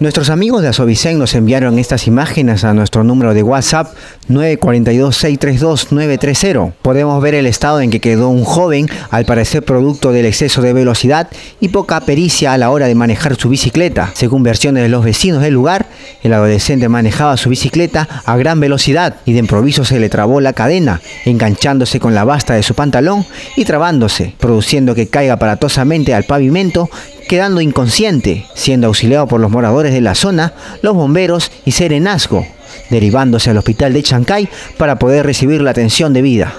Nuestros amigos de Asovicen nos enviaron estas imágenes a nuestro número de WhatsApp 942-632-930. Podemos ver el estado en que quedó un joven, al parecer producto del exceso de velocidad y poca pericia a la hora de manejar su bicicleta. Según versiones de los vecinos del lugar, el adolescente manejaba su bicicleta a gran velocidad y de improviso se le trabó la cadena, enganchándose con la basta de su pantalón y trabándose, produciendo que caiga aparatosamente al pavimento quedando inconsciente, siendo auxiliado por los moradores de la zona, los bomberos y Serenazgo, derivándose al hospital de Chancay para poder recibir la atención debida.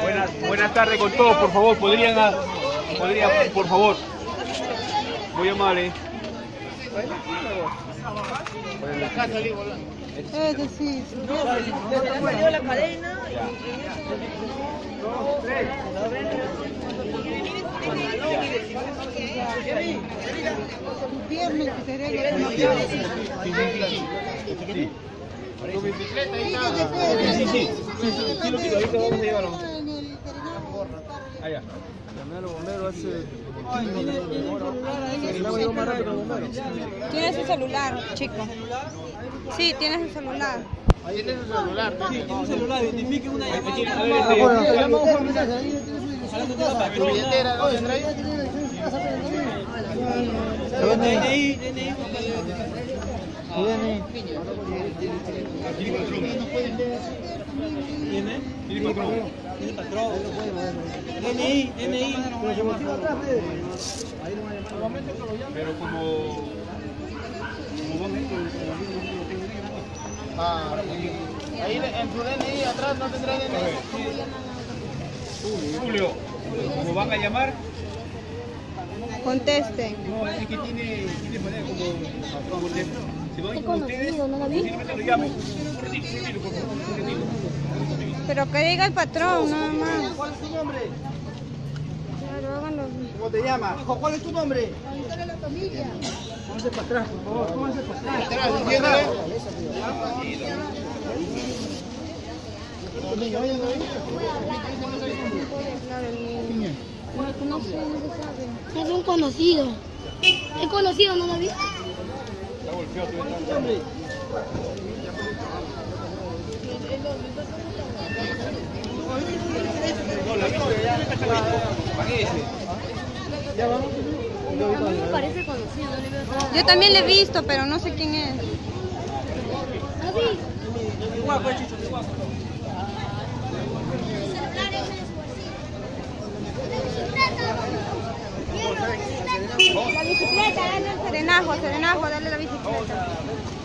Buenas, buenas tardes con todos, por favor, podrían, podrían por favor, muy amable. Es decir, no, la cadena. Tu pierna que te Tu bicicleta ahí está. Sí, sí, sí. Sí, lo quito, ahorita vamos a llevarlo. Allá. Llamé a los bomberos hace... Tiene su celular, chico. Sí, tiene su celular. Tiene su celular. Sí, tiene un celular. Identifique una DNI. Pero como... Ah, ahí en atrás no tendrá DNI. Julio, ¿cómo van a llamar? Contesten. No, es que tiene, tiene manera como, como voy con ustedes, ¿no la vi? Pero que diga el patrón, nada más. ¿Cuál es tu nombre? Claro, háganlo. ¿Cómo te llamas? ¿cuál es tu nombre? Póngase para atrás, por favor. Para atrás. No sé, no se sabe. Es un conocido. Es conocido, ¿no lo viste? A mí me parece conocido, no le veo nada. Yo también le he visto, pero no sé quién es. El serenajo, serenajo, dale la bicicleta.